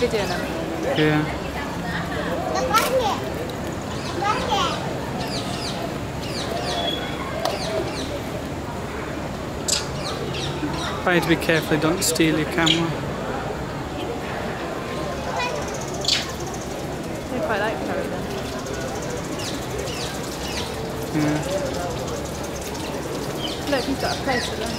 Где она? Try to be careful, don't steal your camera. quite like curry then. Mm. Look, he's got a place for them.